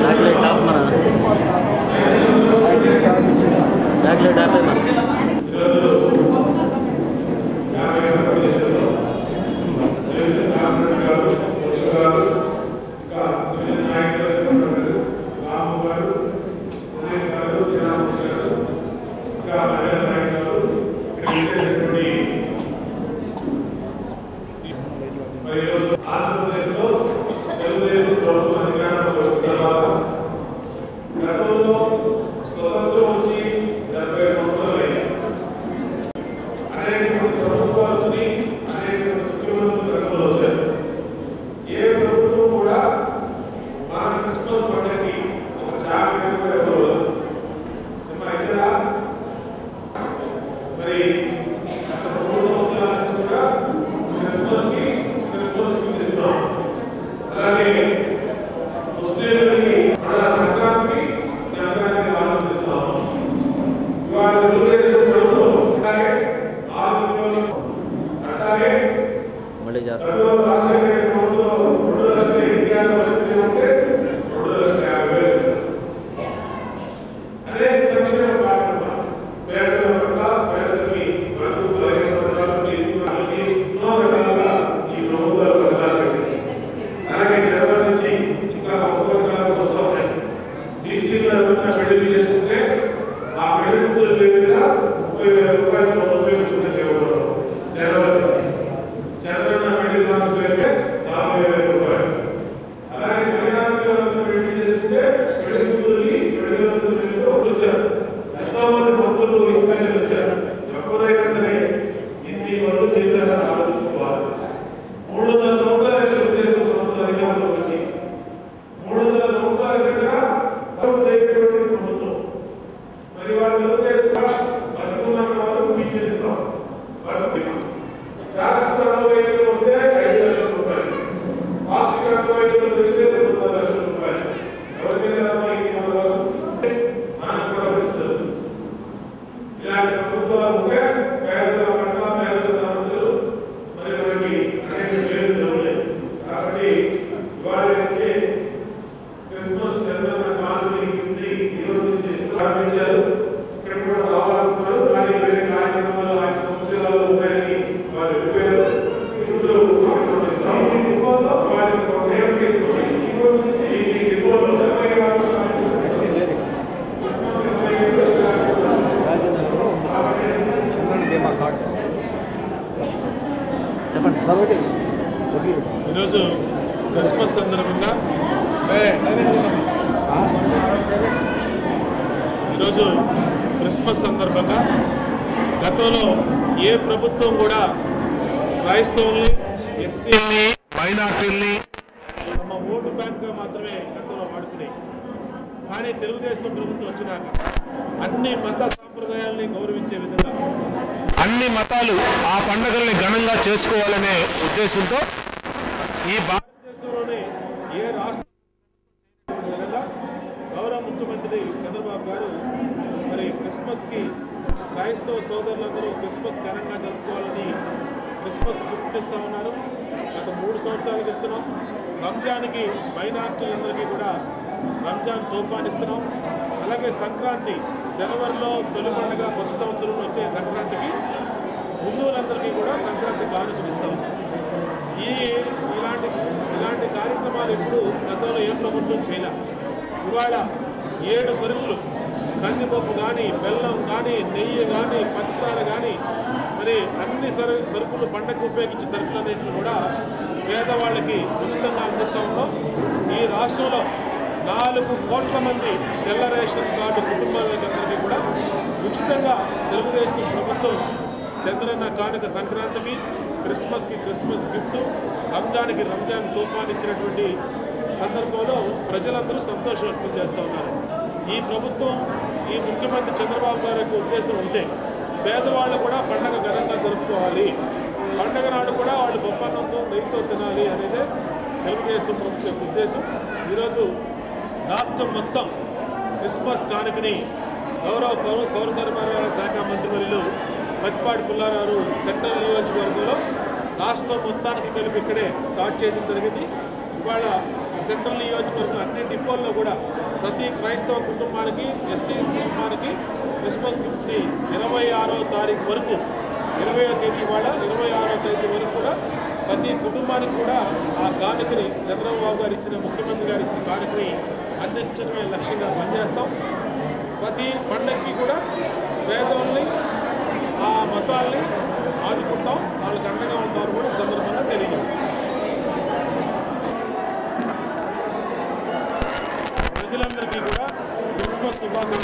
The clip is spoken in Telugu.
చాక్లెట్ టాప్ మన చాక్లెట్ టాపే మన ఆంధ్రప్రదేశ్లో తెలుగుదేశం ప్రభుత్వం అధికారంలోకి వచ్చిన తర్వాత గతంలో స్వతంత్రం వచ్చి డెబ్బై సంవత్సరాలు అయ్యాయి అనేక మంది ప్రభుత్వాలు వచ్చి అనేక మంది ముఖ్యమంత్రులు గతంలో వచ్చారు ఏ ప్రభుత్వం కూడా మన క్రిస్మస్ పండుగకి ఒక జాగ్రత్త కూడా ఎవరు ఏమన్నా ఇచ్చారా మరి గత మూడు సంవత్సరాల నుంచి కూడా క్రిస్మస్కి క్రిస్మస్కి ఇస్తున్నాం అలాగే ముస్లింలకి మన సంక్రాంతికి సంక్రాంతి ఆనందిస్తున్నాం ఇవాళ తెలుగుదేశం ప్రభుత్వం అలాగే ఆరు మిలియన్లు అట్లాగే మళ్ళీ చేస్తాం క్రిస్మస్ సందర్భంగా ఈరోజు క్రిస్మస్ సందర్భంగా గతంలో ఏ ప్రభుత్వం కూడా క్రైస్తవుల్ని ఎస్సీ మైనార్టీల్ని తమ ఓటు బ్యాంక్గా మాత్రమే గతంలో వాడుకునేవి కానీ తెలుగుదేశం ప్రభుత్వం వచ్చినాక అన్ని మత సాంప్రదాయాల్ని గౌరవించే విధంగా అన్ని మతాలు ఆ పండుగల్ని ఘనంగా చేసుకోవాలనే ఉద్దేశంతో ఈ బా ఏ రాష్ట్రం విధంగా గౌరవ ముఖ్యమంత్రి చంద్రబాబు గారు మరి క్రిస్మస్కి క్రైస్తవ సోదరులందరూ క్రిస్మస్ ఘనంగా జరుపుకోవాలని క్రిస్మస్ గిఫ్ట్ ఇస్తా ఉన్నారు. గత మూడు సంవత్సరాలకు ఇస్తున్నాం. రంజాన్కి మైనార్టీలందరికీ కూడా రంజాన్ తోఫాన్ ఇస్తున్నాం. అలాగే సంక్రాంతి జనవరిలో తొలి పండుగ కొత్త సంవత్సరం వచ్చే సంక్రాంతికి హిందువులందరికీ కూడా సంక్రాంతి కానుకలు ఇస్తాం ఈ ఇలాంటి ఇలాంటి కార్యక్రమాలు ఇప్పుడు గతంలో ఏ ప్రభుత్వం చేయలేదు ఇవాళ ఏడు సరుకులు. కందిపప్పు కానీ బెల్లం కానీ నెయ్యి కానీ పచ్చదార కానీ మరి అన్ని సరు సరుకులు పండగకు ఉపయోగించే సరుకులన్నింటిని కూడా పేదవాళ్ళకి ఉచితంగా అందిస్తూ ఉన్నాం. ఈ రాష్ట్రంలో నాలుగు కోట్ల మంది తెల్ల రేషన్ కార్డు కుటుంబాలందరికీ కూడా ఉచితంగా తెలుగుదేశం ప్రభుత్వం చంద్రన్న కానుక సంక్రాంతికి క్రిస్మస్కి క్రిస్మస్ గిఫ్ట్ రంజాన్కి రంజాన్ తోఫాన్ ఇచ్చినటువంటి సందర్భంలో ప్రజలందరూ సంతోషం వ్యక్తం చేస్తూ ఉన్నారు. ఈ ప్రభుత్వం ఈ ముఖ్యమంత్రి చంద్రబాబు గారి యొక్క ఉద్దేశం ఉంటే పేదవాళ్ళు కూడా పండగ ఘనంగా జరుపుకోవాలి. పండగ నాడు కూడా వాళ్ళు బొప్పన్నంతో నెయ్యితో తినాలి అనేది తెలుగుదేశం ప్రభుత్వం యొక్క ఉద్దేశం. ఈరోజు రాష్ట్రం మొత్తం క్రిస్మస్ కానుకని గౌరవ పౌర పౌర సరఫరాల శాఖ మంత్రివర్యులు పత్తిపాటి పుల్లారావు సెంట్రల్ నియోజకవర్గంలో రాష్ట్రం మొత్తానికి కలిపి ఇక్కడే స్టార్ట్ చేయడం జరిగింది. ఇవాళ సెంట్రల్ నియోజకవర్గం అన్ని డిపోల్లో కూడా ప్రతి క్రైస్తవ కుటుంబానికి ఎస్సీ కుటుంబానికి క్రిస్మస్ గిఫ్ట్ని ఇరవై ఆరో తారీఖు వరకు ఇరవై తేదీ వాడ ఇరవై ఆరో తేదీ వరకు కూడా ప్రతి కుటుంబానికి కూడా ఆ కానుకని చంద్రబాబు గారు ఇచ్చిన ముఖ్యమంత్రి గారు ఇచ్చిన కానుకని అందించడమే లక్ష్యంగా పనిచేస్తాం. ప్రతి పండగకి కూడా పేదల్ని ఆ మతాల్ని ఆదుకుంటాం. వాళ్ళకి అండగా ఉంటారు ప్రజలందరికీ కూడా క్రిస్మస్ శుభాకాంక్షలు